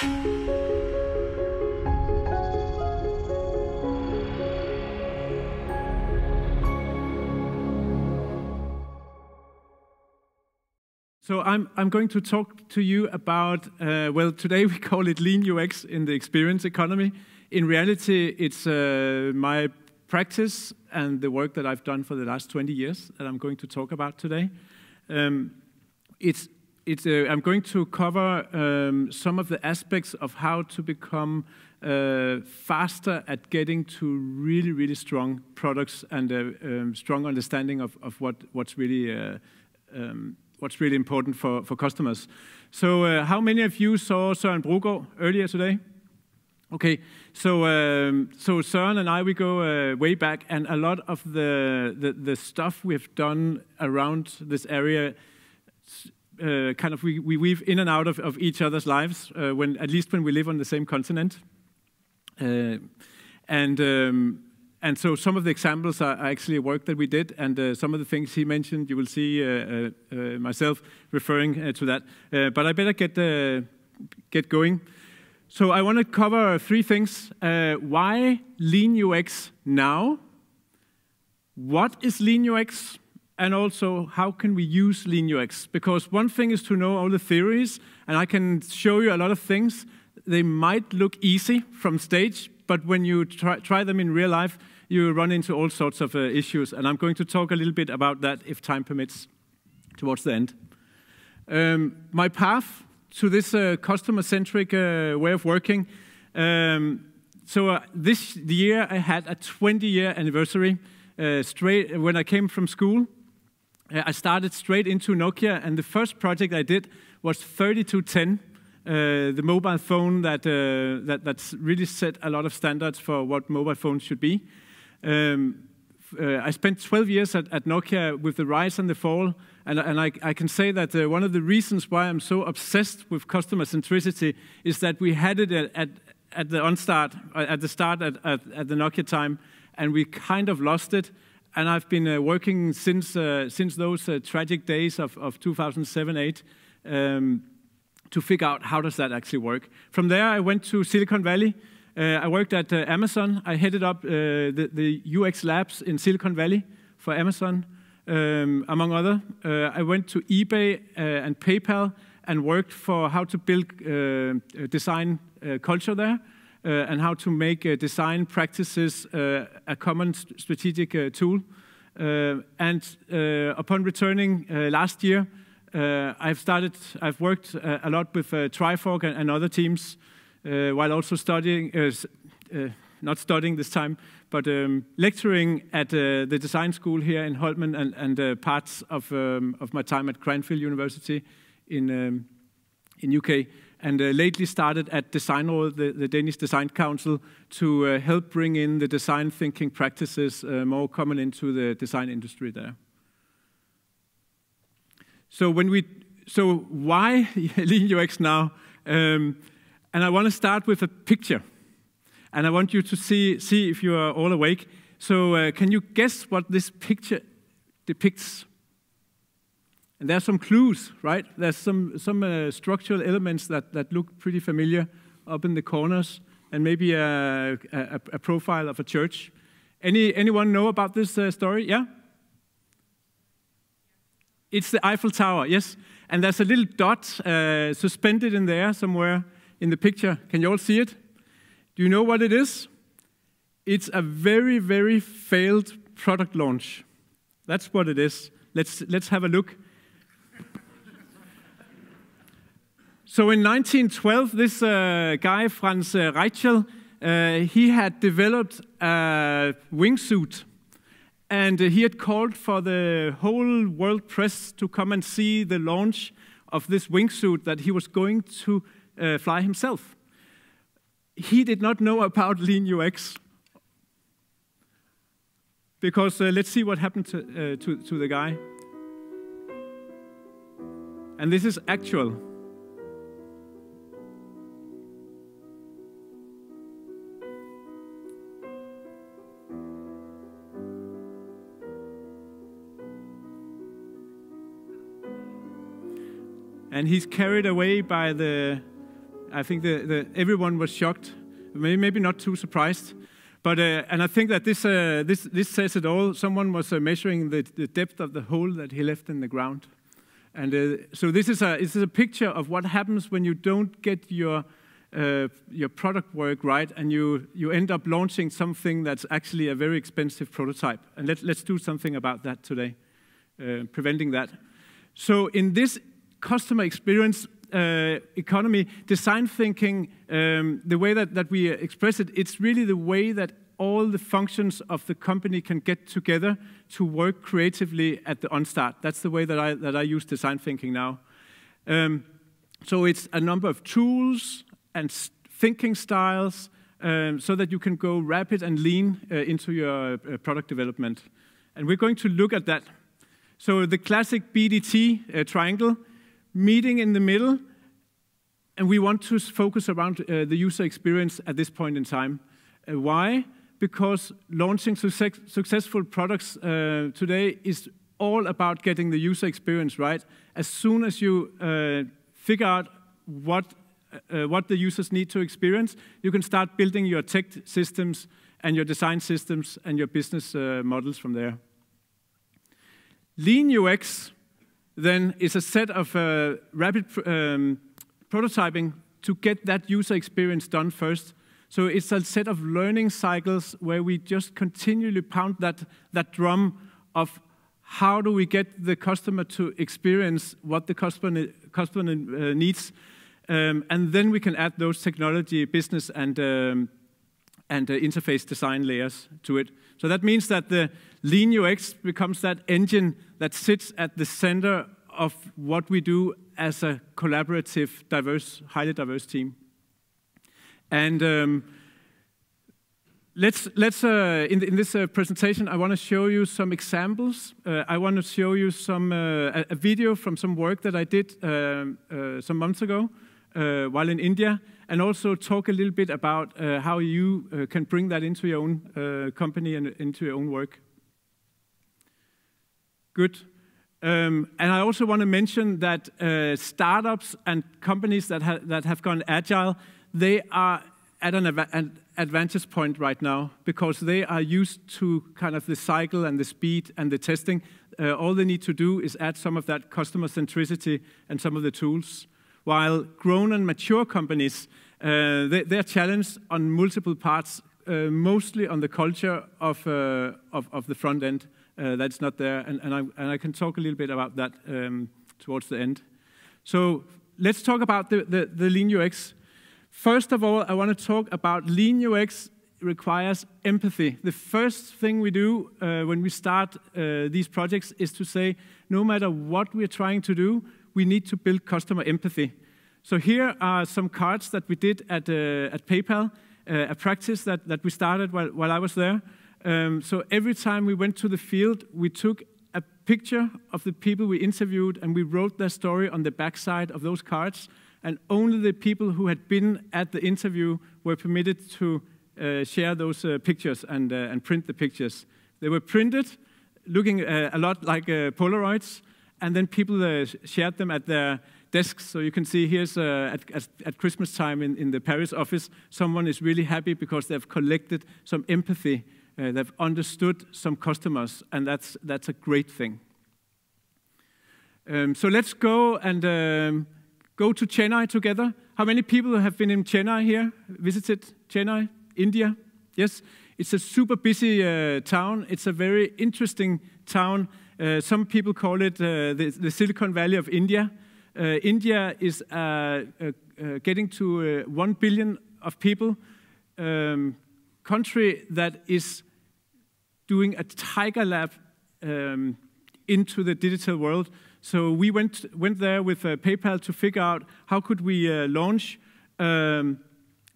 So I'm, I'm going to talk to you about, uh, well, today we call it Lean UX in the experience economy. In reality, it's uh, my practice and the work that I've done for the last 20 years that I'm going to talk about today. Um, it's, it's, I'm going to cover um, some of the aspects of how to become uh, faster at getting to really, really strong products and a um, strong understanding of, of what, what's really uh, um, what's really important for, for customers. So uh, how many of you saw Søren Brogaard earlier today? Okay, so um, so Søren and I we go uh, way back, and a lot of the, the, the stuff we've done around this area, uh, kind of we, we weave in and out of, of each other's lives uh, when at least when we live on the same continent, uh, and um, and so some of the examples are actually work that we did, and uh, some of the things he mentioned, you will see uh, uh, myself referring to that. But I better get, get going. So I want to cover three things. why Lean UX now? What is Lean UX? And also, how can we use Lean UX? Because one thing is to know all the theories, and I can show you a lot of things. They might look easy from stage, but when you try, try them in real life, you run into all sorts of uh, issues. And I'm going to talk a little bit about that, if time permits, towards the end. Um, my path to this uh, customer-centric uh, way of working. Um, so uh, this year I had a 20-year anniversary. Uh, straight when I came from school, I started straight into Nokia, and the first project I did was 3210. Uh, the mobile phone that, uh, that that's really set a lot of standards for what mobile phones should be. Um, uh, I spent 12 years at, at, Nokia with the rise and the fall, and, and I, I, can say that uh, one of the reasons why I'm so obsessed with customer centricity is that we had it at, at, at the onstart, uh, at the start at, the Nokia time, and we kind of lost it. And I've been uh, working since, uh, since those tragic days of, of 2007-8 um, to figure out how does that actually work. From there, I went to Silicon Valley. Uh, I worked at uh, Amazon. I headed up uh, the, the, UX labs in Silicon Valley for Amazon, um, among other. Uh, I went to eBay uh, and PayPal and worked for how to build uh, design culture there. And how to make design practices a common st strategic tool. and upon returning last year, uh, I've started, I've worked uh, a lot with uh, Trifork and, and, other teams while also studying, not studying this time, but um, lecturing at the design school here in Holmen and, and parts of, um, of my time at Cranfield University in, um, in UK and uh, lately started at Designrådet, the, the, Danish Design Council, to uh, help bring in the design thinking practices uh, more common into the design industry there. So when we, so why Lean UX now? Um, and I want to start with a picture. And I want you to see, see if you are all awake. So uh, can you guess what this picture depicts? And there's some clues, right? There's some, some uh, structural elements that, that look pretty familiar up in the corners, and maybe a, a, a profile of a church. Any, anyone know about this uh, story? Yeah? It's the Eiffel Tower, yes. And there's a little dot uh, suspended in there somewhere in the picture. Can you all see it? Do you know what it is? It's a very, very failed product launch. That's what it is. Let's, let's have a look. So in 1912, this uh, guy, Franz uh, Reichelt, uh, he had developed a wingsuit and he had called for the whole world press to come and see the launch of this wingsuit that he was going to uh, fly himself. He did not know about Lean UX. Because uh, let's see what happened to, uh, to, to the guy. And this is actual. And he's carried away by the I think the, the, everyone was shocked, maybe, not too surprised. But, uh, and I think that this, uh, this, this says it all. Someone was uh, measuring the, the, depth of the hole that he left in the ground. And uh, so this is, a, this is a picture of what happens when you don't get your, uh, your product work right and you, you end up launching something that's actually a very expensive prototype. And let, let's do something about that today, uh, preventing that. So in this customer experience uh, economy, design thinking, um, the way that, that we express it, it's really the way that all the functions of the company can get together to work creatively at the onstart. That's the way that I, that I use design thinking now. Um, so it's a number of tools and thinking styles um, so that you can go rapid and lean uh, into your uh, product development. And we're going to look at that. So the classic BDT uh, triangle, meeting in the middle, and we want to focus around uh, the user experience at this point in time. Uh, why? Because launching success successful products uh, today is all about getting the user experience right. As soon as you uh, figure out what, uh, what the users need to experience, you can start building your tech systems and your design systems and your business uh, models from there. Lean UX then is a set of uh, rapid um, prototyping to get that user experience done first. So it's a set of learning cycles where we just continually pound that, that drum of how do we get the customer to experience what the customer, customer uh, needs. Um, and then we can add those technology, business, and, um, and uh, interface design layers to it. So that means that the Lean UX becomes that engine that sits at the center of what we do as a collaborative, diverse, highly diverse team. And um, let's, let's uh, in, in, this uh, presentation, I want to show you some examples. Uh, I want to show you some, uh, a, a, video from some work that I did um, uh, some months ago uh, while in India, and also talk a little bit about how you can bring that into your own company and into your own work. Good. Um, and I also want to mention that uh, startups and companies that, ha that have gone agile, they are at an, an, advantage point right now because they are used to kind of the cycle and the speed and the testing. Uh, all they need to do is add some of that customer centricity and some of the tools. While grown and mature companies, uh, they, they're challenged on multiple parts, uh, mostly on the culture of, uh, of, of the front end uh, that's not there. And, and, I, and I can talk a little bit about that um, towards the end. So let's talk about the, the, the Lean UX. First of all, I want to talk about Lean UX requires empathy. The first thing we do uh, when we start uh, these projects is to say, no matter what we're trying to do, we need to build customer empathy. So here are some cards that we did at, uh, at PayPal, uh, a practice that, that we started while, while I was there. Um, so every time we went to the field, we took a picture of the people we interviewed and we wrote their story on the backside of those cards. And only the people who had been at the interview were permitted to uh, share those uh, pictures and, uh, and print the pictures. They were printed, looking uh, a lot like Polaroids, and then people uh, shared them at their desks. So you can see here's at, at, at, Christmas time in, in the Paris office, someone is really happy because they've collected some empathy uh, they've understood some customers, and that's, that's a great thing. Um, so let's go and um, go to Chennai together. How many people have been in Chennai here, visited Chennai, India? Yes, it's a super busy uh, town. It's a very interesting town. Uh, some people call it uh, the, the, Silicon Valley of India. Uh, India is getting to 1 billion of people. Um, country that is doing a tiger lab um, into the digital world. So we went, went there with uh, PayPal to figure out how could we uh, launch um,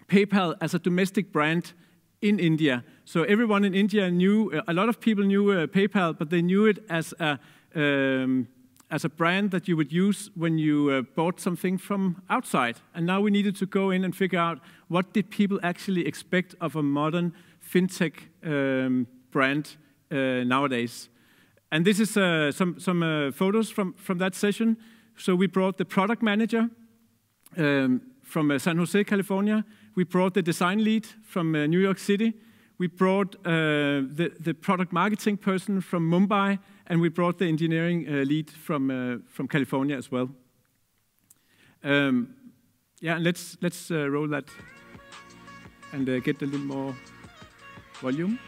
PayPal as a domestic brand in India. So everyone in India knew, uh, a lot of people knew uh, PayPal, but they knew it as a, um, as a brand that you would use when you uh, bought something from outside. And now we needed to go in and figure out what did people actually expect of a modern fintech um, brand uh, nowadays. And this is uh, some, some uh, photos from, from that session. So we brought the product manager, um, from uh, San Jose, California. We brought the design lead from New York City. We brought uh, the, the product marketing person from Mumbai, and we brought the engineering uh, lead from, uh, from California as well. Um, yeah, let's, let's roll that and get a little more volume.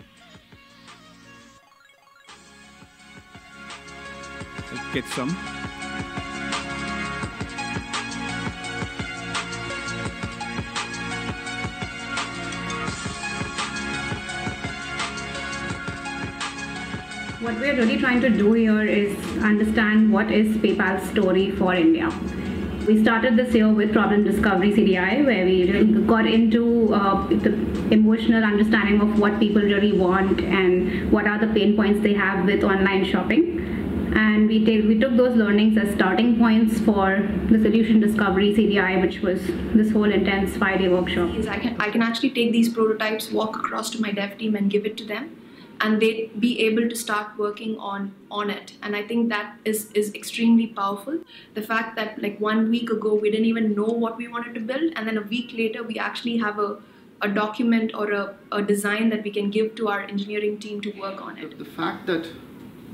Let's get some. What we're really trying to do here is understand what is PayPal's story for India. We started this year with problem discovery CDI, where we got into uh, the emotional understanding of what people really want and what are the pain points they have with online shopping. And we, we took those learnings as starting points for the solution discovery CDI, which was this whole intense five-day workshop. I can, I can actually take these prototypes, walk across to my dev team and give it to them and they'd be able to start working on on it. And i think that is is extremely powerful. The fact that like one week ago we didn't even know what we wanted to build and then a week later we actually have a a document or a, a design that we can give to our engineering team to work on it. The fact that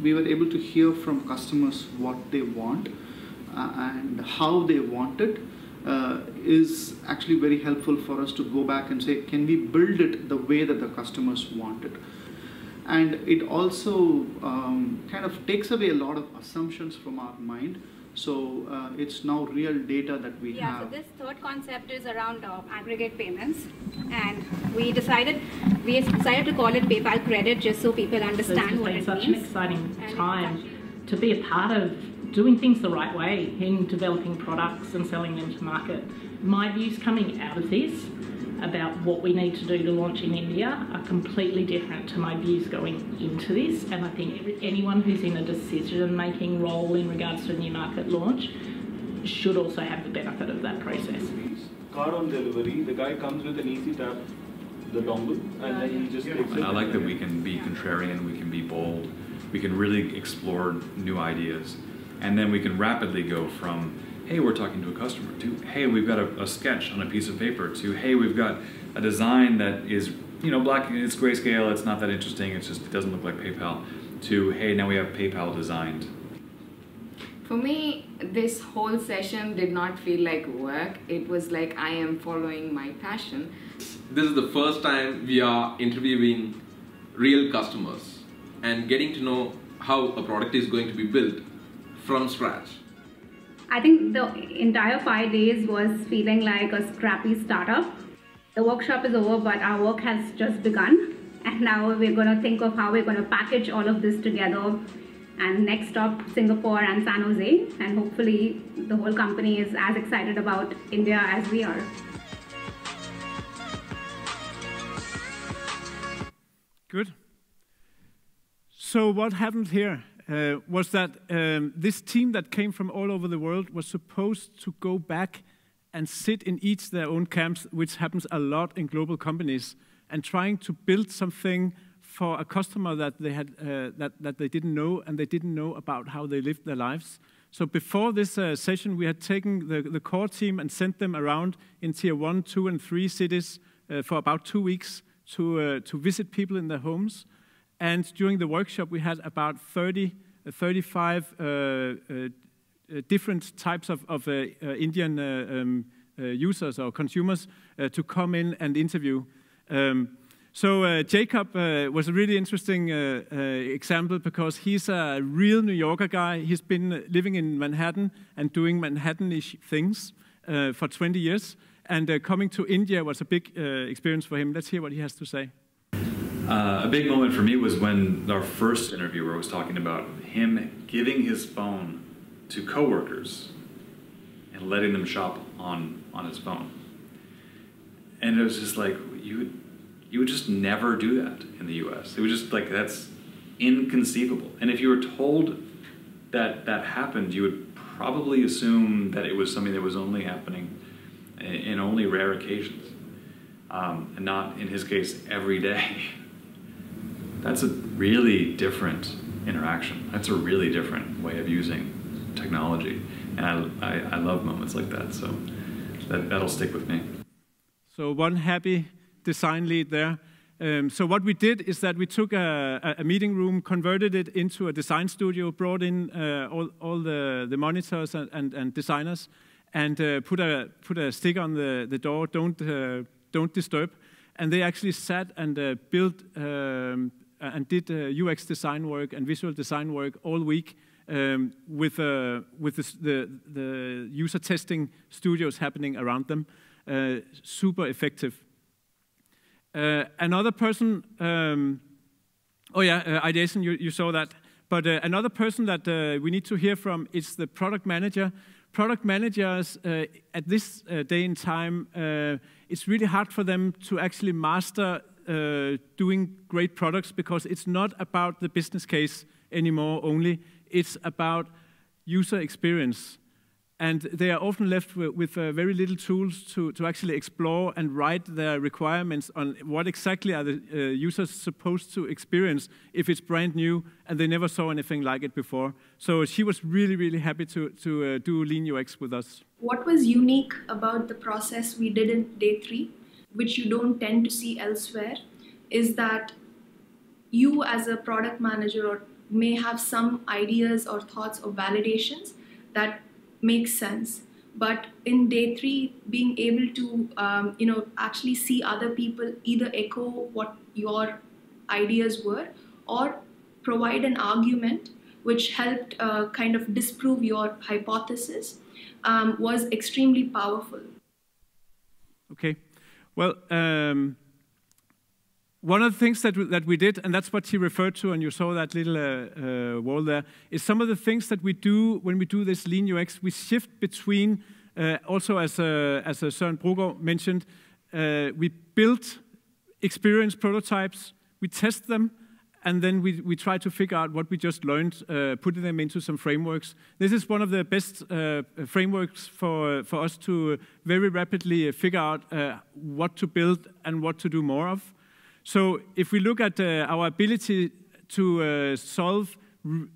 we were able to hear from customers what they want uh, and how they want it uh, is actually very helpful for us to go back and say, can we build it the way that the customers want it? And it also um, kind of takes away a lot of assumptions from our mind. So uh, it's now real data that we yeah, have. Yeah, so this third concept is around uh, aggregate payments, and we decided we decided to call it PayPal Credit just so people understand so what it such means. an exciting and time to be a part of doing things the right way in developing products and selling them to market. My views coming out of this about what we need to do to launch in India are completely different to my views going into this. And I think anyone who's in a decision making role in regards to a new market launch should also have the benefit of that process. Card on delivery, the guy comes with an easy tap, the dongle, and then he just takes it. I like that we can be contrarian, we can be bold, we can really explore new ideas, and then we can rapidly go from hey, we're talking to a customer, to hey, we've got a, a, sketch on a piece of paper, to hey, we've got a design that is, you know, black, it's grayscale, it's not that interesting, it's just, it doesn't look like PayPal, to hey, now we have PayPal designed. For me, this whole session did not feel like work. It was like I am following my passion. This is the first time we are interviewing real customers and getting to know how a product is going to be built from scratch. I think the entire five days was feeling like a scrappy startup. The workshop is over, but our work has just begun. And now we're going to think of how we're going to package all of this together. And next stop, Singapore and San Jose. And hopefully, the whole company is as excited about India as we are. Good. So, what happened here? Uh, was that um, this team that came from all over the world was supposed to go back and sit in each their own camps, which happens a lot in global companies, and trying to build something for a customer that they had uh, that, that they didn't know and they didn't know about how they lived their lives. So before this uh, session, we had taken the, the core team and sent them around in tier one, two, and three cities uh, for about two weeks to uh, to visit people in their homes and during the workshop, we had about 30, uh, 35 uh, uh, different types of, of Indian um, users or consumers to come in and interview. Um, so uh, Jacob uh, was a really interesting uh, example because he's a real New Yorker guy. He's been living in Manhattan and doing Manhattanish things for 20 years. And coming to India was a big experience for him. Let's hear what he has to say. Uh, a big moment for me was when our first interviewer was talking about him giving his phone to coworkers and letting them shop on on his phone. And it was just like you you would just never do that in the U.S. It was just like that's inconceivable. And if you were told that that happened, you would probably assume that it was something that was only happening in only rare occasions, um, and not in his case every day. that's a really different interaction. That's a really different way of using technology. And I, I, I love moments like that. So that, that'll stick with me. So one happy design lead there. Um, so what we did is that we took a, a, meeting room, converted it into a design studio, brought in uh, all, all the, the monitors and, and, and designers, and uh, put a put a stick on the, the door. Don't uh, don't disturb. And they actually sat and uh, built um, and did UX uh, design work and visual design work all week. Um, with uh, with the, the, the user testing studios happening around them, super effective. Uh, another person, um, oh yeah, uh, ideation, you, you, saw that. But uh, another person that uh, we need to hear from is the product manager. Product managers uh, at this uh, day and time, it's really hard for them to actually master doing great products because it's not about the business case anymore only. It's about user experience and they are often left with, with uh, very little tools to, to actually explore and write their requirements on what exactly are the uh, users supposed to experience if it's brand new and they never saw anything like it before. So she was really, really happy to, to uh, do Lean UX with us. What was unique about the process we did in day three, which you don't tend to see elsewhere, is that you as a product manager may have some ideas or thoughts or validations that make sense. But in day three being able to um, you know actually see other people either echo what your ideas were or provide an argument which helped uh, kind of disprove your hypothesis um, was extremely powerful. Okay well um, one of the things that we, that we did, and that's what she referred to, and you saw that little uh, uh, wall there, is some of the things that we do when we do this lean UX. We shift between, uh, also as uh, as Søren Brogaard mentioned, we build experience prototypes, we test them, and then we, we try to figure out what we just learned, uh, putting them into some frameworks. This is one of the best uh, frameworks for, for us to very rapidly figure out uh, what to build and what to do more of. So if we look at uh, our ability to uh, solve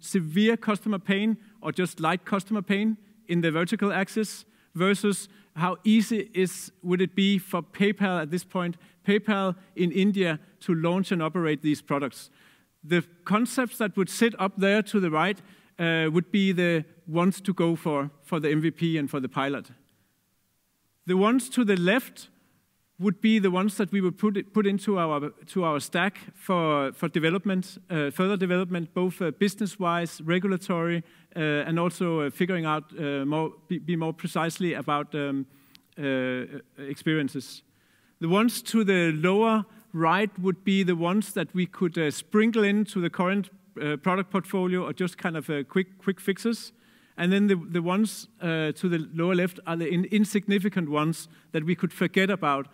severe customer pain or just light customer pain in the vertical axis versus how easy is would it be for PayPal at this point, PayPal in India to launch and operate these products. The concepts that would sit up there to the right uh, would be the ones to go for, for the MVP and for the pilot. The ones to the left would be the ones that we would put, put into our, to our stack for, for development, uh, further development, both uh, business-wise, regulatory, uh, and also uh, figuring out uh, more, be, be, more precisely about um, uh, experiences. The ones to the lower right would be the ones that we could sprinkle into the current product portfolio or just kind of quick, quick fixes. And then the, the ones to the lower left are the in, insignificant ones that we could forget about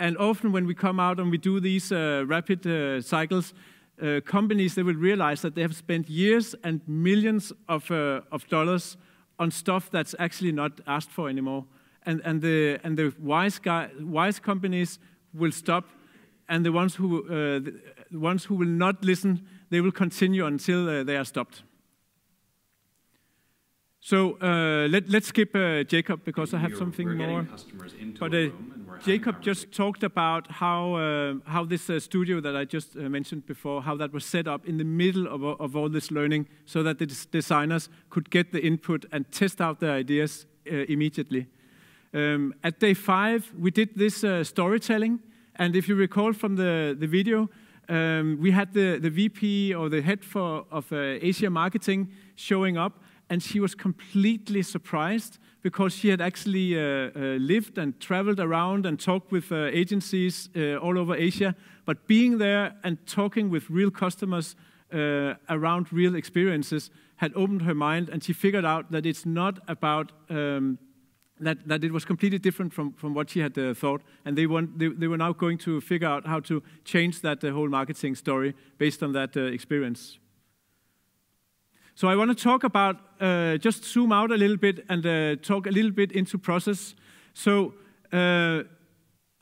and often when we come out and we do these uh, rapid uh, cycles, uh, companies they will realize that they have spent years and millions of, uh, of dollars on stuff that's actually not asked for anymore. And, and the, and the wise, guy, wise companies will stop, and the ones, who, uh, the ones who will not listen, they will continue until uh, they are stopped. So let, us skip Jacob because I have something more. But Jacob just talked about how, uh, how this uh, studio that I just uh, mentioned before, how that was set up in the middle of, of all this learning so that the designers could get the input and test out their ideas uh, immediately. Um, at day five, we did this uh, storytelling. And if you recall from the, the video, um, we had the, the VP or the head for, of uh, Asia marketing showing up, and she was completely surprised because she had actually uh, uh, lived and traveled around and talked with uh, agencies all over Asia. But being there and talking with real customers around real experiences had opened her mind, and she figured out that it's not about um, that, that it was completely different from, from what she had uh, thought. And they, want, they, they, were now going to figure out how to change that uh, whole marketing story based on that uh, experience. So I want to talk about, uh, just zoom out a little bit and uh, talk a little bit into process. So uh,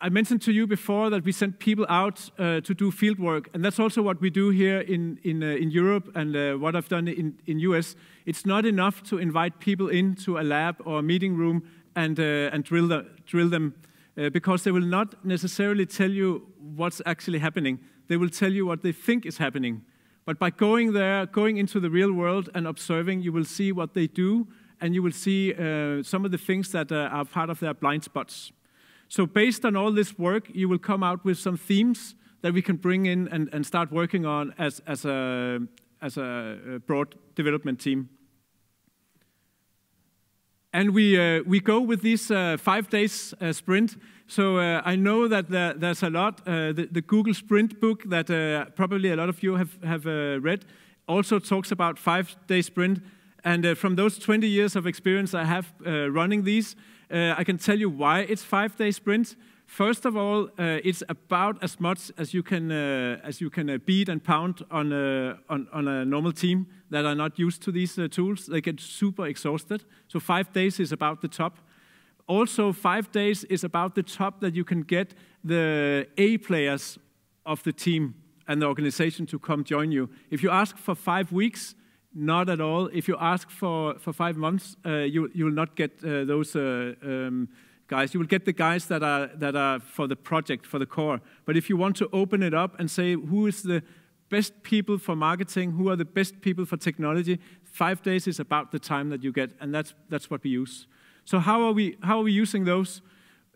I mentioned to you before that we send people out to do field work, and that's also what we do here in, in, in Europe and what I've done in, in US. It's not enough to invite people into a lab or a meeting room and, uh, and drill, the, drill them uh, because they will not necessarily tell you what's actually happening. They will tell you what they think is happening. But by going there, going into the real world and observing, you will see what they do, and you will see uh, some of the things that uh, are part of their blind spots. So, based on all this work, you will come out with some themes that we can bring in and, and start working on as, as, a, as a broad development team. And we, uh, we go with this uh, five days uh, sprint. So uh, I know that there, there's a lot. Uh, the, the, Google Sprint book that uh, probably a lot of you have, have read also talks about five day sprint. And from those 20 years of experience I have running these, I can tell you why it's five day sprint. First of all, uh, it's about as much as you can uh, as you can uh, beat and pound on a, on, on, a normal team that are not used to these uh, tools. They get super exhausted. So five days is about the top. Also, five days is about the top that you can get the A players of the team and the organization to come join you. If you ask for five weeks, not at all. If you ask for, for five months, uh, you, you will not get uh, those um, guys. You will get the guys that are, that are for the project, for the core. But if you want to open it up and say who is the best people for marketing, who are the best people for technology, five days is about the time that you get, and that's, that's what we use. So how are we, how are we using those?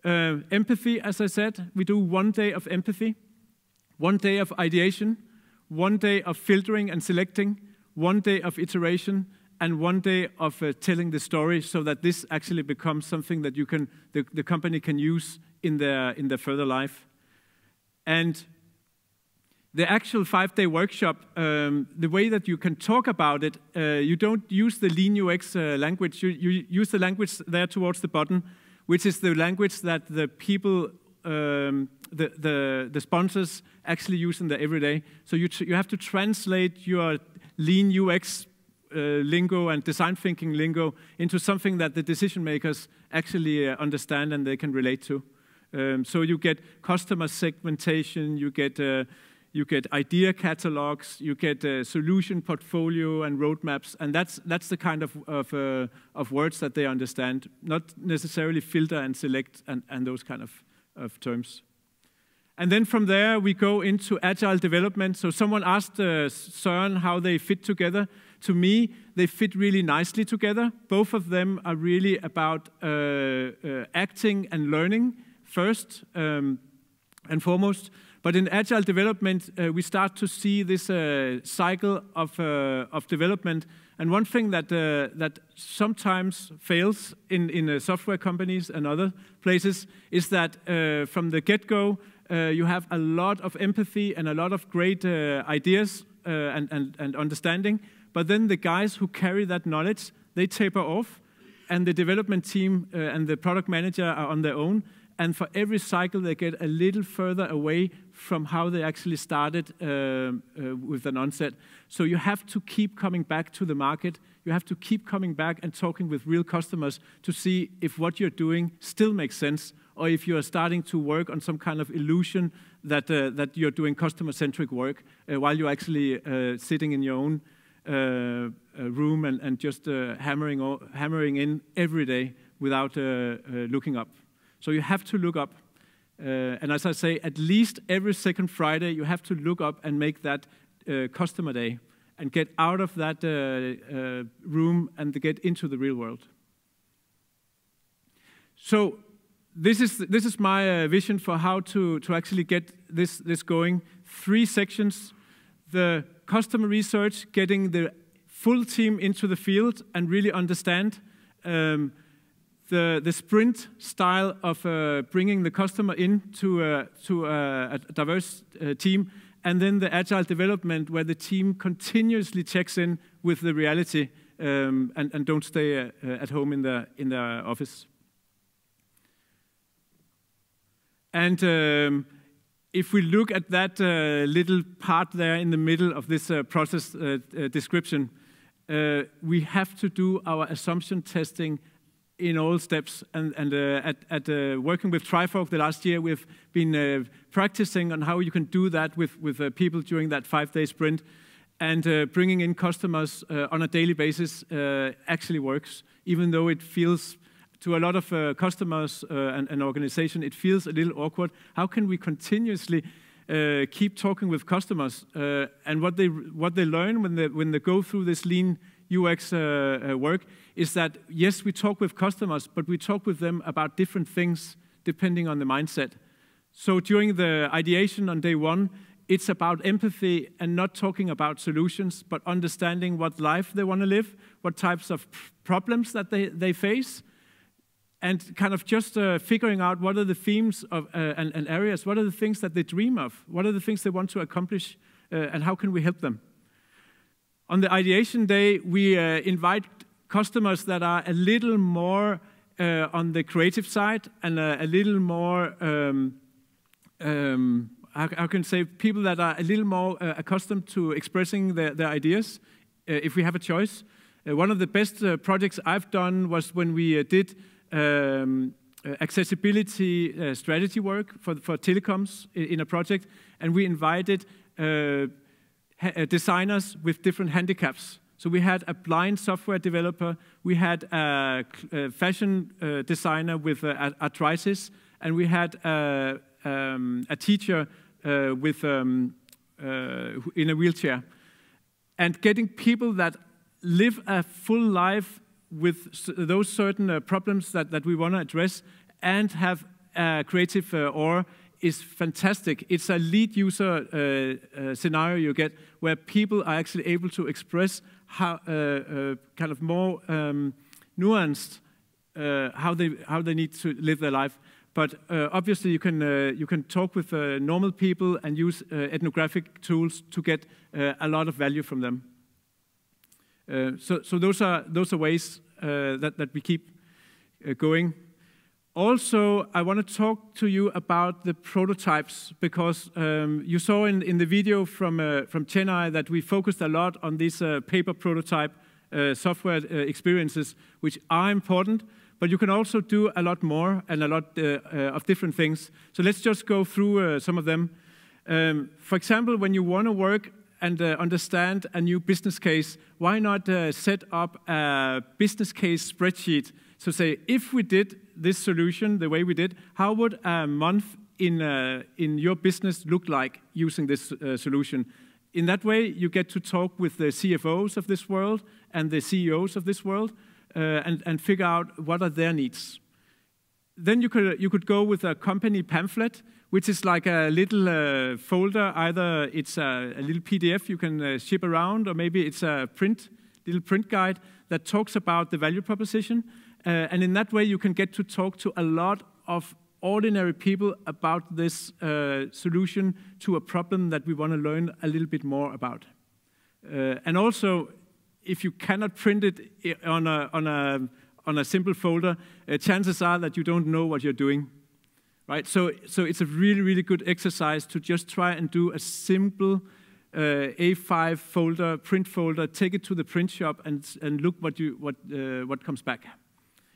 Uh, empathy, as I said, we do one day of empathy, one day of ideation, one day of filtering and selecting, one day of iteration, and one day of uh, telling the story so that this actually becomes something that you can, the, the company can use in their, in their further life. And the actual five-day workshop, um, the way that you can talk about it, uh, you don't use the Lean UX uh, language. You, you, use the language there towards the bottom, which is the language that the people, um, the, the, the sponsors actually use in their everyday. So you, you have to translate your Lean UX lingo and design thinking lingo into something that the decision makers actually uh, understand and they can relate to. Um, so you get customer segmentation, you get uh, you get idea catalogs, you get a solution portfolio and roadmaps, and that's that's the kind of of, uh, of words that they understand, not necessarily filter and select and, and those kind of, of terms. And then from there we go into agile development. So someone asked uh, Søren how they fit together to me, they fit really nicely together. Both of them are really about uh, uh, acting and learning first um, and foremost. But in agile development, uh, we start to see this uh, cycle of, uh, of development. And one thing that, that sometimes fails in, in software companies and other places is that from the get go, you have a lot of empathy and a lot of great ideas and, and, and understanding, but then the guys who carry that knowledge, they taper off, and the development team uh, and the product manager are on their own. And for every cycle, they get a little further away from how they actually started uh, uh, with an onset. So you have to keep coming back to the market. You have to keep coming back and talking with real customers to see if what you're doing still makes sense, or if you are starting to work on some kind of illusion that uh, that you're doing customer-centric work uh, while you're actually uh, sitting in your own uh, room and, and just uh, hammering, hammering in every day without uh, looking up. So you have to look up. and as I say, at least every second Friday, you have to look up and make that customer day and get out of that room and get into the real world. So this is, this is my uh, vision for how to, to actually get this, this going. Three sections. The customer research, getting the full team into the field and really understand um, the, the sprint style of uh, bringing the customer in to, uh, to uh, a diverse uh, team, and then the agile development where the team continuously checks in with the reality um, and, and, don't stay at home in the, in the office. And um, if we look at that uh, little part there in the middle of this uh, process uh, uh description, uh, we have to do our assumption testing in all steps. And, and uh, at, at working with Trifork the last year, we've been practicing on how you can do that with, with people during that five-day sprint. And bringing in customers on a daily basis actually works, even though it feels to a lot of uh, customers uh, and, and it feels a little awkward. How can we continuously uh, keep talking with customers uh, and what they what they learn when they when they go through this lean UX uh, uh, work is that yes, we talk with customers, but we talk with them about different things depending on the mindset. So during the ideation on day one, it's about empathy and not talking about solutions, but understanding what life they want to live, what types of problems that they, they face, and kind of just uh, figuring out what are the themes of, uh, and, and, areas, what are the things that they dream of, what are the things they want to accomplish, uh, and how can we help them. On the ideation day, we uh, invite customers that are a little more uh, on the creative side and uh, a little more, um, um, how, can I say, people that are a little more accustomed to expressing their, their ideas, if we have a choice. one of the best projects I've done was when we did um, uh, accessibility uh, strategy work for, for telecoms in, a project, and we invited uh, designers with different handicaps. So we had a blind software developer, we had a, a fashion uh, designer with uh, arthritis, and we had a, um, a teacher uh, with um, in a wheelchair. And getting people that live a full life with those certain uh, problems that, that we want to address and have a creative uh, or is fantastic. It's a lead user uh, uh, scenario you get where people are actually able to express how uh, uh, kind of more um, nuanced how they how they need to live their life. But obviously, you can you can talk with normal people and use ethnographic tools to get a lot of value from them. Uh, so, so those are those are ways uh, that that we keep uh, going. Also, I want to talk to you about the prototypes because um, you saw in, in the video from uh, from Chennai that we focused a lot on these uh, paper prototype software experiences, which are important. But you can also do a lot more and a lot of different things. So let's just go through some of them. Um, for example, when you want to work and uh, understand a new business case, why not uh, set up a business case spreadsheet? So say, if we did this solution the way we did, how would a month in, uh, in your business look like using this uh, solution? In that way, you get to talk with the CFOs of this world and the CEOs of this world uh, and, and figure out what are their needs. Then you could, you could go with a company pamphlet which is like a little uh, folder. Either it's a, a, little PDF you can uh, ship around, or maybe it's a print, little print guide that talks about the value proposition. Uh, and in that way, you can get to talk to a lot of ordinary people about this uh, solution to a problem that we want to learn a little bit more about. Uh, and also, if you cannot print it on a, on a, on a simple folder, uh, chances are that you don't know what you're doing right? So, so it's a really, really good exercise to just try and do a simple uh, A5 folder, print folder, take it to the print shop and, and look what, you, what, uh, what comes back,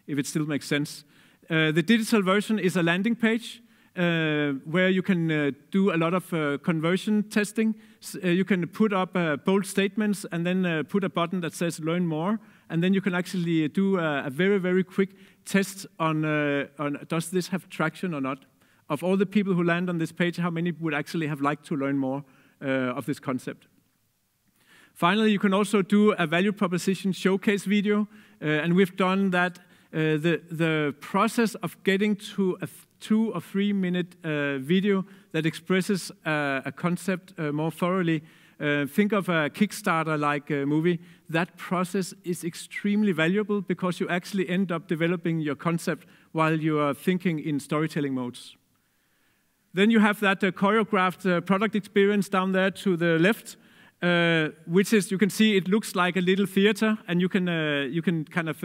if it still makes sense. Uh, the digital version is a landing page uh, where you can uh, do a lot of uh, conversion testing. you can put up bold statements and then put a button that says learn more. And then you can actually do a, a very, very quick test on, uh, on does this have traction or not. Of all the people who land on this page, how many would actually have liked to learn more uh, of this concept? Finally, you can also do a value proposition showcase video, uh, and we've done that. Uh, the, the process of getting to a two or three minute uh, video that expresses uh, a concept more thoroughly uh, think of a Kickstarter-like uh, movie. That process is extremely valuable because you actually end up developing your concept while you are thinking in storytelling modes. Then you have that uh, choreographed uh, product experience down there to the left, uh, which is, you can see it looks like a little theater, and you can, you can kind of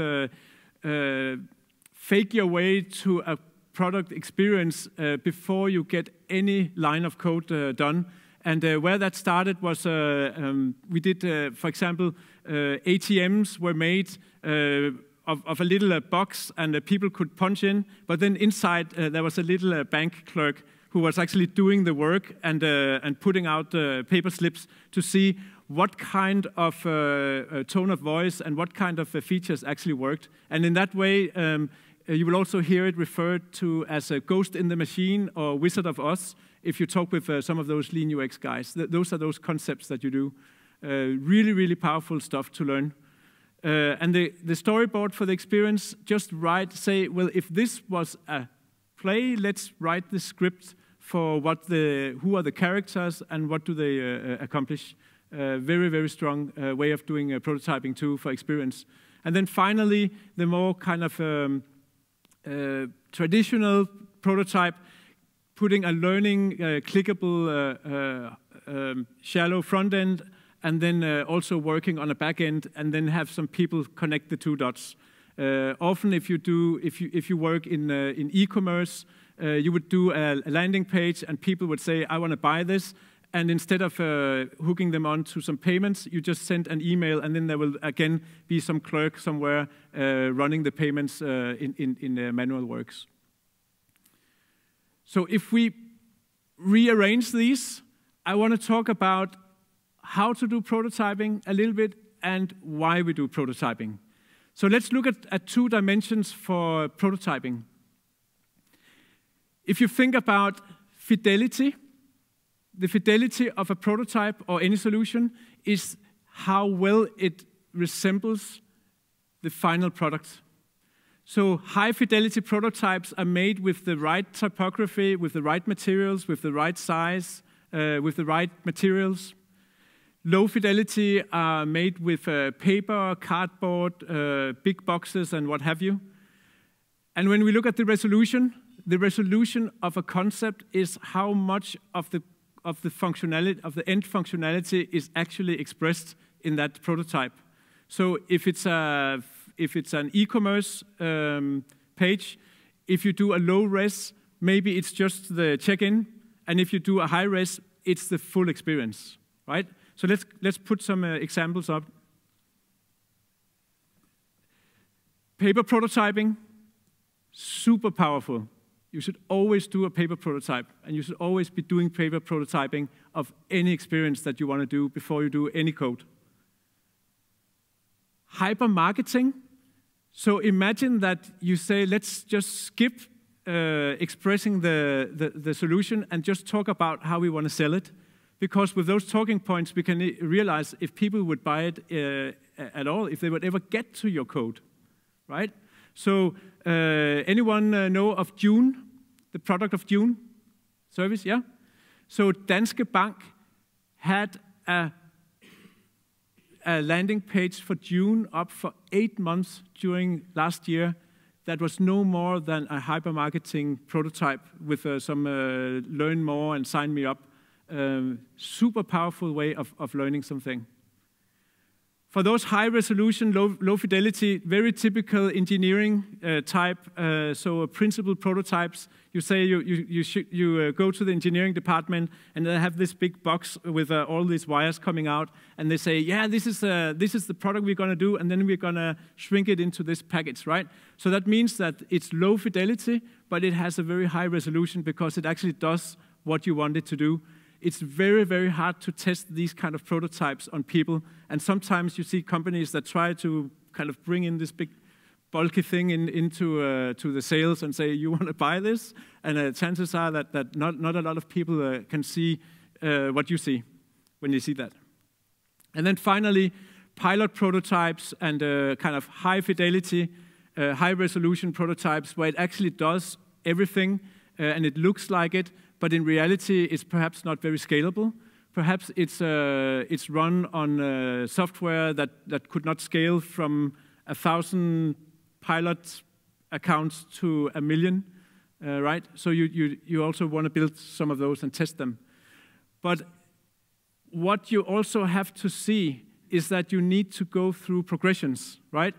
fake your way to a product experience before you get any line of code done. And uh, where that started was uh, um, we did, uh, for example, ATMs were made of, of, a little box and people could punch in, but then inside there was a little bank clerk who was actually doing the work and, uh, and putting out uh, paper slips to see what kind of uh, tone of voice and what kind of features actually worked. And in that way, um, Uh, you will also hear it referred to as a ghost in the machine or Wizard of Oz if you talk with uh, some of those lean UX guys. Th those are those concepts that you do. Uh, really, really powerful stuff to learn. Uh, and the, the storyboard for the experience, just write, say, well, if this was a play, let's write the script for what the, who are the characters and what do they uh, accomplish. Uh, very, very strong uh, way of doing prototyping too for experience. And then finally, the more kind of um, uh, traditional prototype, putting a learning, uh, clickable, uh, um, shallow front end, and then also working on a back end, and then have some people connect the two dots. often, if you do, if you if you work in in e-commerce, you would do a, a landing page, and people would say, "I want to buy this," And instead of uh, hooking them on to some payments, you just send an email, and then there will again be some clerk somewhere uh, running the payments uh, in, in, in manual works. So if we rearrange these, I want to talk about how to do prototyping a little bit and why we do prototyping. So let's look at, at two dimensions for prototyping. If you think about fidelity, the fidelity of a prototype or any solution is how well it resembles the final product. So high fidelity prototypes are made with the right typography, with the right materials, with the right size, uh, with the right materials. Low fidelity are made with uh, paper, cardboard, uh, big boxes, and what have you. And when we look at the resolution, the resolution of a concept is how much of the of the functionality of the end functionality is actually expressed in that prototype. So if it's a if it's an e-commerce um, page, if you do a low res, maybe it's just the check-in, and if you do a high res, it's the full experience, right? So let's let's put some uh, examples up. Paper prototyping, super powerful you should always do a paper prototype, and you should always be doing paper prototyping of any experience that you want to do before you do any code. Hyper marketing. So imagine that you say, let's just skip uh, expressing the, the, the, solution and just talk about how we want to sell it. Because with those talking points, we can realize if people would buy it uh, at all, if they would ever get to your code, right? So uh, anyone uh, know of June, the product of June service? Yeah. So Danske Bank had a, a landing page for June up for eight months during last year that was no more than a hypermarketing prototype with uh, some uh, learn more and sign me up. Um, super powerful way of, of learning something. For those high resolution, low, low fidelity, very typical engineering uh, type, uh, so principle prototypes, you say you, you, you, you uh, go to the engineering department and they have this big box with uh, all these wires coming out, and they say, yeah, this is, uh, this is the product we're going to do, and then we're going to shrink it into this package, right? So that means that it's low fidelity, but it has a very high resolution because it actually does what you want it to do it's very, very hard to test these kind of prototypes on people. And sometimes you see companies that try to kind of bring in this big bulky thing in, into uh, to the sales and say, you want to buy this? And uh, chances are that, that not, not a lot of people uh, can see uh, what you see when you see that. And then finally, pilot prototypes and uh, kind of high fidelity, uh, high resolution prototypes where it actually does everything and it looks like it, but in reality, it's perhaps not very scalable. Perhaps it's, uh, it's run on uh, software that, that could not scale from a thousand pilot accounts to a million, uh, right? So you, you, you also want to build some of those and test them. But what you also have to see is that you need to go through progressions, right?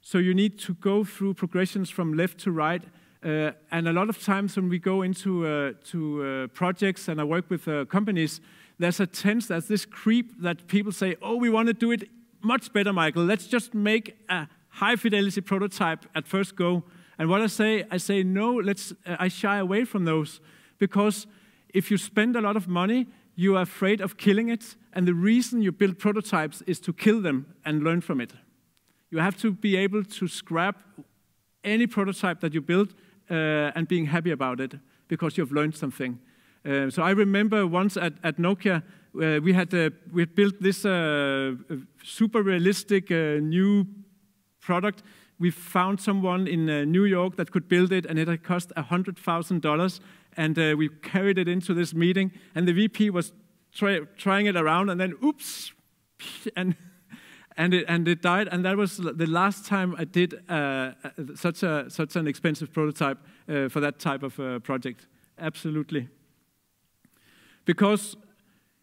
So you need to go through progressions from left to right uh, and a lot of times when we go into uh, to uh, projects and I work with uh, companies, there's a tense, there's this creep that people say, oh, we want to do it much better, Michael. Let's just make a high fidelity prototype at first go. And what I say, I say, no, let's, uh, I shy away from those because if you spend a lot of money, you are afraid of killing it. And the reason you build prototypes is to kill them and learn from it. You have to be able to scrap any prototype that you build uh, and being happy about it because you've learned something. Uh, so I remember once at, at Nokia, uh, we had uh, we had built this uh, super realistic uh, new product. We found someone in New York that could build it, and it had cost hundred thousand dollars. And we carried it into this meeting, and the VP was try, trying it around, and then oops, and and it, and it died. And that was the last time I did uh, such a such an expensive prototype uh, for that type of uh, project. Absolutely, because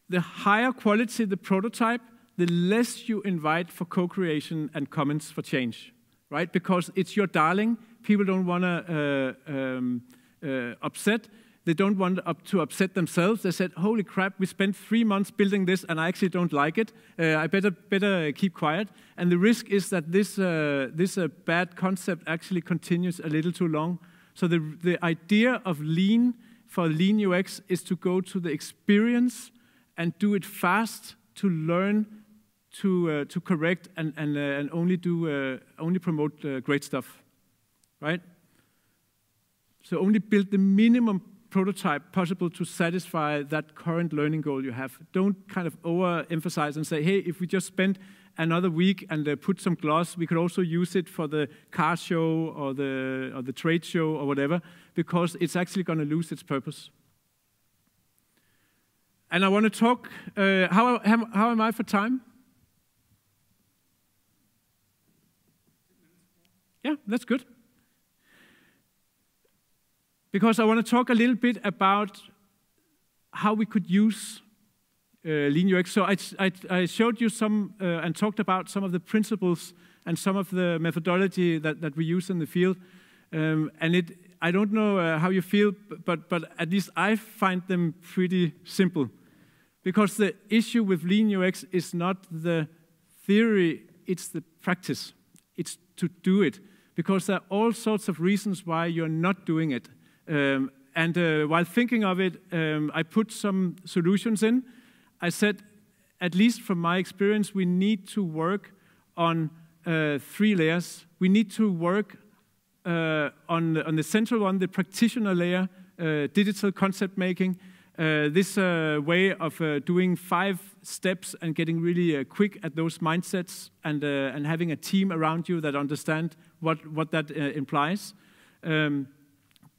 the higher quality the prototype, the less you invite for co-creation and comments for change, right? Because it's your darling. People don't want to uh, um, uh, upset. They don't want up to upset themselves. They said, "Holy crap! We spent three months building this, and I actually don't like it. Uh, I better better keep quiet." And the risk is that this uh, this uh, bad concept actually continues a little too long. So the the idea of lean for lean UX is to go to the experience and do it fast to learn to uh, to correct and and uh, and only do uh, only promote great stuff, right? So only build the minimum prototype possible to satisfy that current learning goal you have. Don't kind of overemphasize and say, hey, if we just spend another week and uh, put some gloss, we could also use it for the car show or the, or the trade show or whatever, because it's actually going to lose its purpose. And I want to talk, uh, how, how am I for time? Yeah, that's good because I want to talk a little bit about how we could use uh, Lean UX. So I, I, I showed you some uh, and talked about some of the principles and some of the methodology that, that we use in the field. Um, and it, I don't know uh, how you feel, but, but at least I find them pretty simple. Because the issue with Lean UX is not the theory, it's the practice. It's to do it. Because there are all sorts of reasons why you're not doing it. Um, and uh, while thinking of it, um, I put some solutions in. I said, at least from my experience, we need to work on uh, three layers. We need to work uh, on, on the central one, the practitioner layer, uh, digital concept making. Uh, this uh, way of doing five steps and getting really quick at those mindsets and, and having a team around you that understand what, what that implies. Um,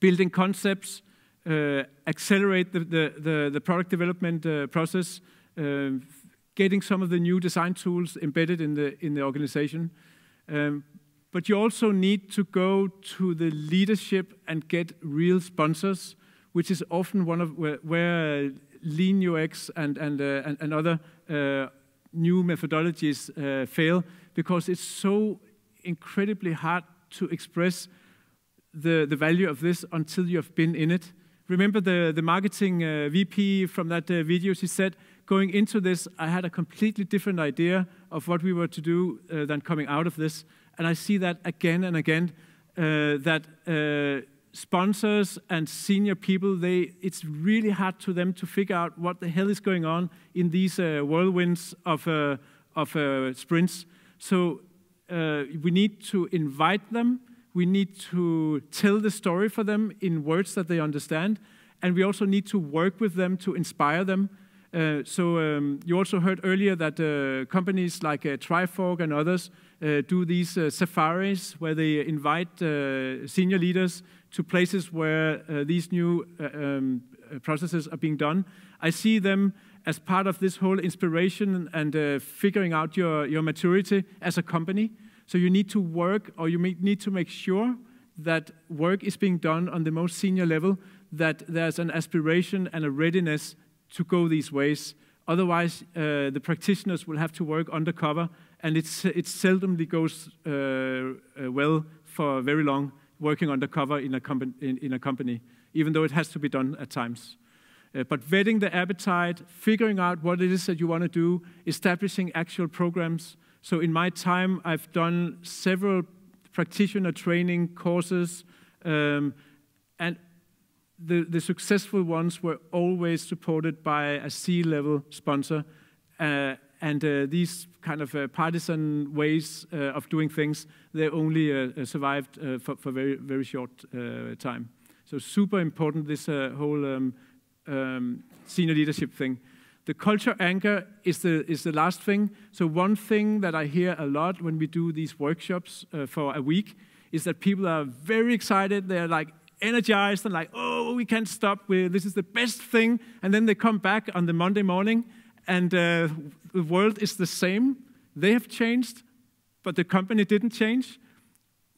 building concepts, uh, accelerate the, the, the, the, product development uh, process, uh, getting some of the new design tools embedded in the, in the organization. Um, but you also need to go to the leadership and get real sponsors, which is often one of where, where lean UX and, and, uh, and, and, other uh, new methodologies uh, fail because it's so incredibly hard to express the, the value of this until you have been in it. Remember the, the marketing uh, VP from that uh, video? She said, going into this, I had a completely different idea of what we were to do uh, than coming out of this. And I see that again and again, uh, that uh, sponsors and senior people, they, it's really hard to them to figure out what the hell is going on in these uh, whirlwinds of, of sprints. So we need to invite them we need to tell the story for them in words that they understand. And we also need to work with them to inspire them. Uh, so um, you also heard earlier that uh, companies like uh, and others uh, do these uh, safaris where they invite uh, senior leaders to places where these new um, processes are being done. I see them as part of this whole inspiration and figuring out your, your maturity as a company. So you need to work, or you need to make sure that work is being done on the most senior level, that there's an aspiration and a readiness to go these ways. Otherwise, uh, the practitioners will have to work undercover, and it's, it seldomly goes uh, uh, well for very long working undercover in a, in, in a company, even though it has to be done at times. Uh, but vetting the appetite, figuring out what it is that you want to do, establishing actual programs, so in my time, I've done several practitioner training courses, um, and the, the, successful ones were always supported by a C-level sponsor. Uh, and uh, these kind of uh, partisan ways uh, of doing things, they only uh, survived for, for very, very short time. So super important, this whole um, um, senior leadership thing. The culture anchor is the, is the last thing. So one thing that I hear a lot when we do these workshops for a week is that people are very excited. They're like energized and like, oh, we can't stop. We're, this is the best thing. And then they come back on the Monday morning and uh, the world is the same. They have changed, but the company didn't change,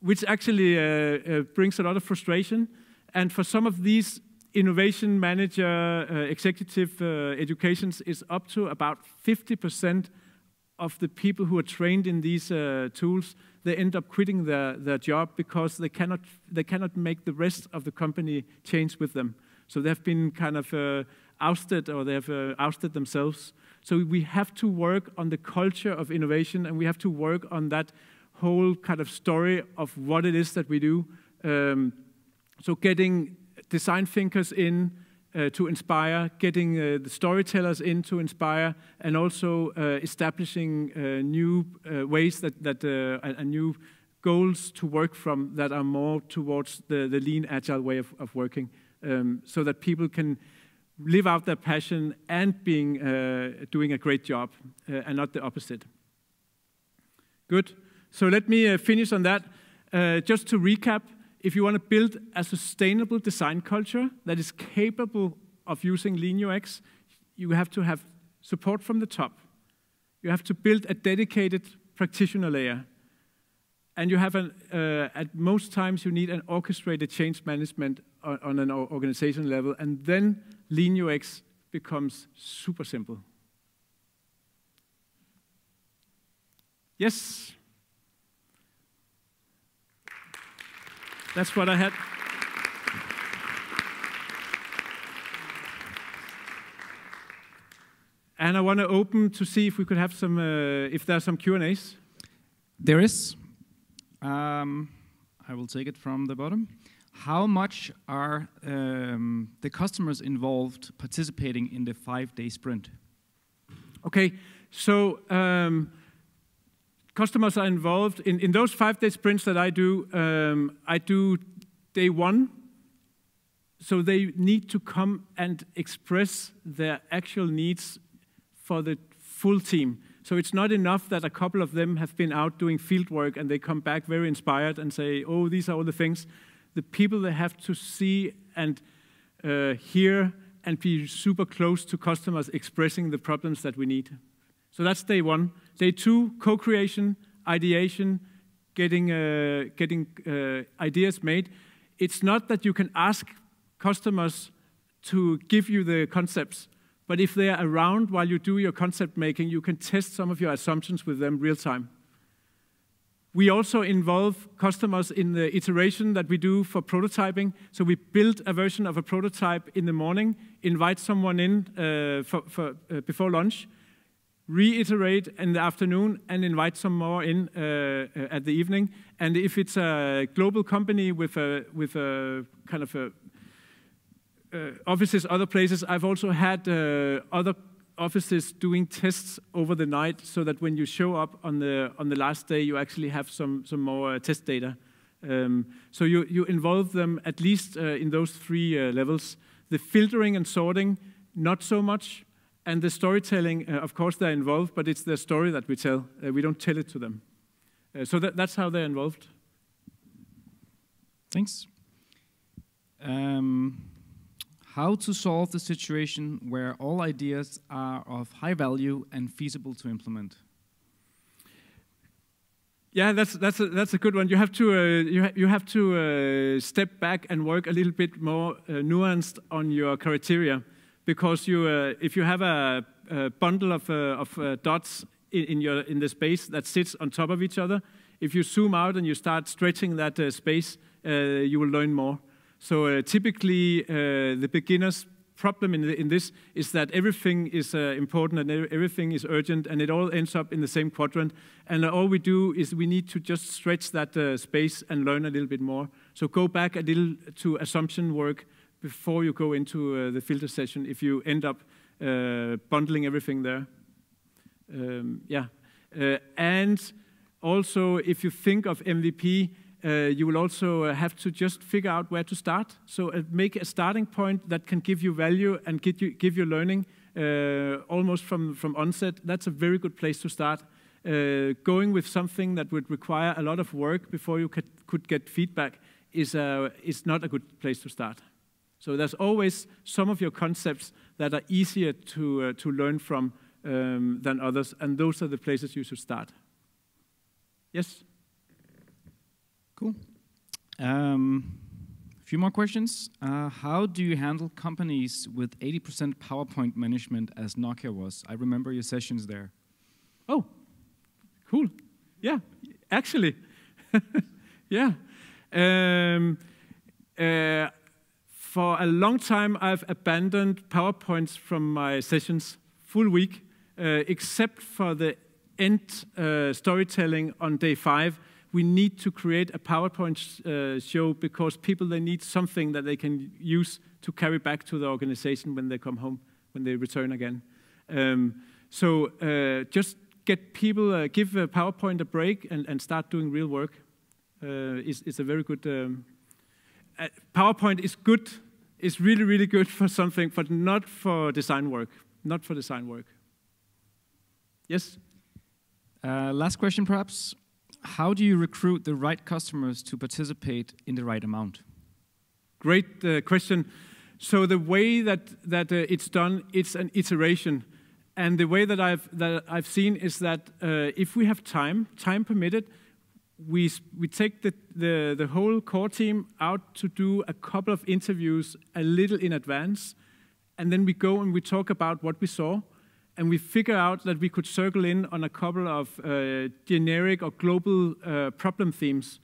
which actually uh, uh, brings a lot of frustration. And for some of these innovation manager uh, executive uh, educations is up to about 50% of the people who are trained in these uh, tools they end up quitting their, their job because they cannot, they cannot make the rest of the company change with them. So they've been kind of uh, ousted or they have uh, ousted themselves. So we have to work on the culture of innovation and we have to work on that whole kind of story of what it is that we do. Um, so getting design thinkers in, uh, to inspire, getting uh, the storytellers in to inspire, and also uh, establishing uh, new uh, ways that, that uh, and new goals to work from that are more towards the, the lean, agile way of, of working, um, so that people can live out their passion and being doing a great job, and not the opposite. Good. So let me finish on that. just to recap, if you want to build a sustainable design culture that is capable of using Lean UX, you have to have support from the top. You have to build a dedicated practitioner layer. And you have an, uh, at most times you need an orchestrated change management on, on an organization level, and then Lean UX becomes super simple. Yes? That's what I had. And I want to open to see if we could have some, uh, if are some Q&As. There is. Um, I will take it from the bottom. How much are um, the customers involved participating in the five-day sprint? Okay, so um, customers are involved in, in those five day sprints that I do. Um, I do day one, so they need to come and express their actual needs for the full team. So it's not enough that a couple of them have been out doing field work and they come back very inspired and say, "Oh, these are all the things." The people they have to see and uh, hear and be super close to customers expressing the problems that we need. So that's day one. Day two, co-creation, ideation, getting, uh, getting uh, ideas made. It's not that you can ask customers to give you the concepts, but if they are around while you do your concept making, you can test some of your assumptions with them real time. We also involve customers in the iteration that we do for prototyping. So we build a version of a prototype in the morning, invite someone in uh, for, for, uh, before lunch, reiterate in the afternoon and invite some more in uh, uh, at the evening. And if it's a global company with a, with a kind of a, uh, offices other places, I've also had uh, other offices doing tests over the night so that when you show up on the, on the last day, you actually have some, some more uh, test data. Um, so you, you involve them at least uh, in those three levels. The filtering and sorting, not so much and the storytelling, uh, of course, they're involved, but it's their story that we tell. Uh, we don't tell it to them. Uh, so that, that's how they're involved. Thanks. Um, how to solve the situation where all ideas are of high value and feasible to implement? Yeah, that's that's a, that's a good one. You have to uh, you ha you have to uh, step back and work a little bit more uh, nuanced on your criteria because you, uh, if you have a, a bundle of, uh, of uh, dots in, in, your, in the space that sits on top of each other, if you zoom out and you start stretching that uh, space, uh, you will learn more. So uh, typically, the beginner's problem in, the, in, this is that everything is important and everything is urgent, and it all ends up in the same quadrant. And all we do is we need to just stretch that space and learn a little bit more. So go back a little to assumption work before you go into uh, the filter session if you end up uh, bundling everything there. um, yeah. Uh, and also, if you think of MVP, uh, you will also have to just figure out where to start. So uh, make a starting point that can give you value and give you, give you learning almost from, from onset. That's a very good place to start. Going with something that would require a lot of work before you could, could get feedback is, is not a good place to start. So there's always some of your concepts that are easier to, uh, to learn from um, than others, and those are the places you should start. Yes? Cool. Um, a few more questions. Uh, how do you handle companies with 80% PowerPoint management as Nokia was? I remember your sessions there. Oh, cool. Yeah, actually. yeah. Um, uh, for a long time, I've abandoned PowerPoints from my sessions, full week, uh, except for the end uh, storytelling on day five. We need to create a PowerPoint uh, show because people they need something that they can use to carry back to the organization when they come home, when they return again. Um, so uh, just get people, uh, give PowerPoint a break and, and, start doing real work. is, is a very good um, uh, PowerPoint is good, is really, really good for something, but not for design work. Not for design work. Yes? Uh, last question, perhaps. How do you recruit the right customers to participate in the right amount? Great uh, question. So the way that, that uh, it's done, it's an iteration. And the way that I've, that I've seen is that uh, if we have time, time permitted, we, we take the, the, the whole core team out to do a couple of interviews a little in advance, and then we go and we talk about what we saw, and we figure out that we could circle in on a couple of uh, generic or global uh, problem themes.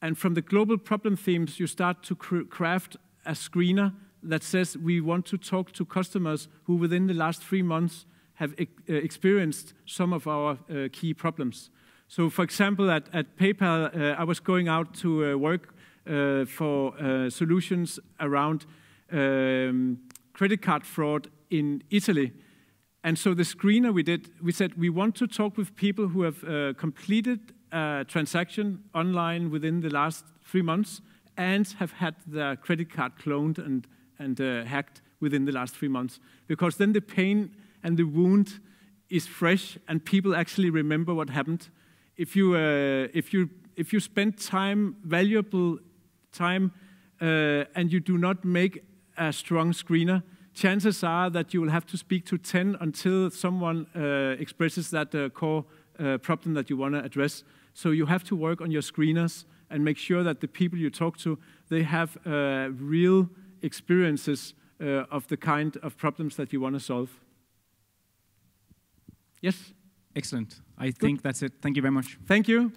And from the global problem themes, you start to cr craft a screener that says we want to talk to customers who within the last three months have e experienced some of our uh, key problems. So for example, at, at PayPal, uh, I was going out to uh, work uh, for uh, solutions around um, credit card fraud in Italy. And so the screener we did, we said we want to talk with people who have uh, completed a transaction online within the last three months and have had their credit card cloned and, and uh, hacked within the last three months. Because then the pain and the wound is fresh and people actually remember what happened if you uh, if you if you spend time, valuable time, uh, and you do not make a strong screener, chances are that you will have to speak to 10 until someone uh, expresses that uh, core uh, problem that you want to address. So you have to work on your screeners and make sure that the people you talk to they have uh, real experiences of the kind of problems that you want to solve. Yes. Excellent. I think that's it. Thank you very much. Thank you.